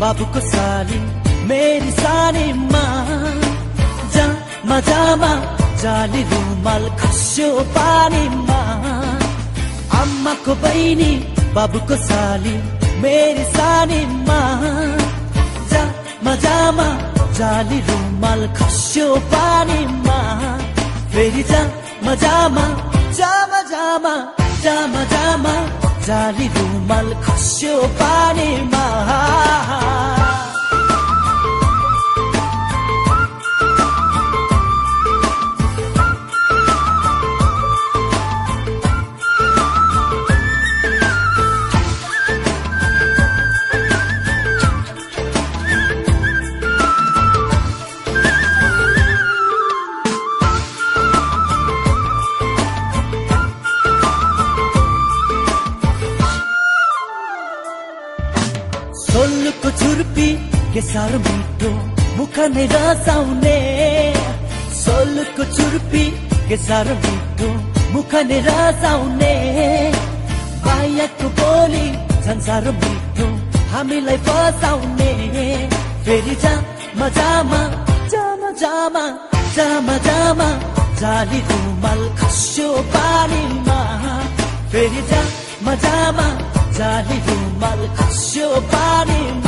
बाबुको साली मेरी सानीमा। जा मजामा जाली रुमाल खस्यो पानीमा। आमाको बहिनी बाबुको साली मेरी सानीमा। जा मजामा जाली रुमाल खस्यो पानीमा। फेरि जा मजामा जा मजामा जा मजामा जाली रुमाल खस्यो पानीमा के साह्रो मिठो मुख नै रसाउने सोल्लुको छुर्पी के साह्रो मिठो मुख नै रसाउने बायाको बोली झन् साह्रो मिठो हामीलाई फसाउने फेरि जा मजामा जा मजामा जा मजामा जाली रुमाल खस्यो पानीमा। फेरि जा मजामा जाली रुमाल खस्यो पानीमा।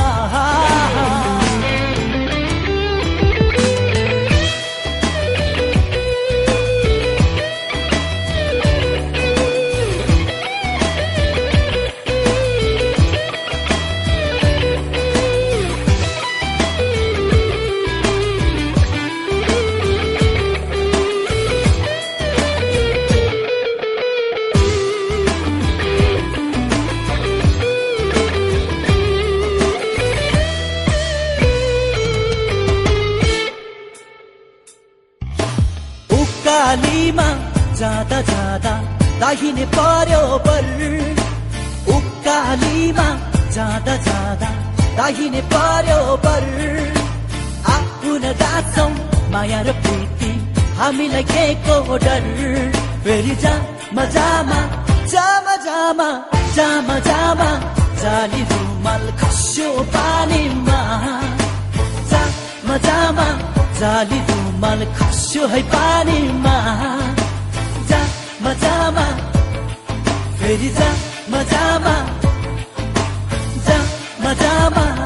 उकालीमा जाँदा जाँदा दाहिने पर्यो बर उकालीमा जाँदा जाँदा दाहिने पर्यो बर आफुन गाछौ माया र प्रीति हामीलाई के को डर। फेरि जा मजामा जा मजामा जा मजामा जाली रुमाल खस्यो पानीमा। जा मजामा जाली रुमाल मन खस्यो है पानीमा। जा मजामा फेरि जा मजामा जा मजामा